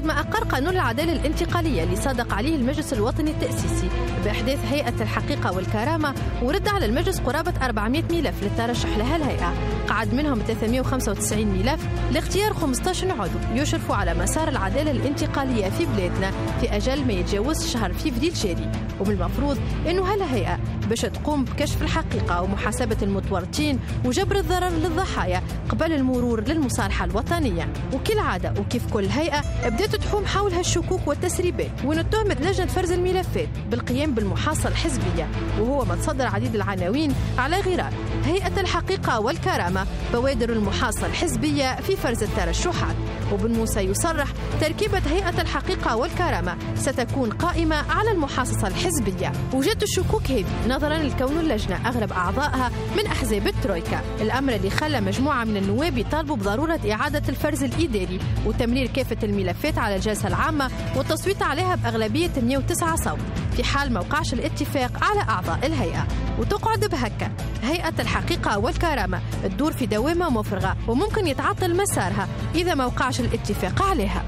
بعد ما أقر قانون العدالة الانتقالية اللي صادق عليه المجلس الوطني التأسيسي. بإحداث هيئة الحقيقة والكرامة ورد على المجلس قرابة 400 ملف للترشح لها الهيئة. قعد منهم 395 ملف لاختيار 15 عضو يشرفوا على مسار العدالة الانتقالية في بلادنا في أجل ما يتجاوز شهر فيفريل الجاري. ومن المفروض أنه هالهيئة باش تقوم بكشف الحقيقة ومحاسبة المتورطين وجبر الضرر للضحايا قبل المرور للمصالحة الوطنية. وكالعادة وكيف كل هيئة بدأت تحوم حول هالشكوك والتسريبات. ونتهمت لجنة فرز الملفات بالقيام بالمحاصة الحزبية. وهو ما تصدر عديد العناوين على غرار. هيئة الحقيقة والكرامة بوادر المحاصة الحزبية في فرز الترشحات. وبن موسى يصرح تركيبة هيئة الحقيقة والكرامة ستكون قائمة على المحاصصة الحزبية. وجدت الشكوك هذه نظرا لكون اللجنة أغلب أعضائها من أحزاب الترويكا. الأمر اللي خلى مجموعة من النواب يطالبوا بضرورة إعادة الفرز الإداري وتمرير كافة الملفات على الجلسة العامة والتصويت عليها بأغلبية 109 صوت في حال ما وقعش الاتفاق على أعضاء الهيئة. وتقعد بهكا هيئة الحقيقة والكرامة تدور في دوامة مفرغة وممكن يتعطل مسارها إذا ما وقعش الاتفاق عليها.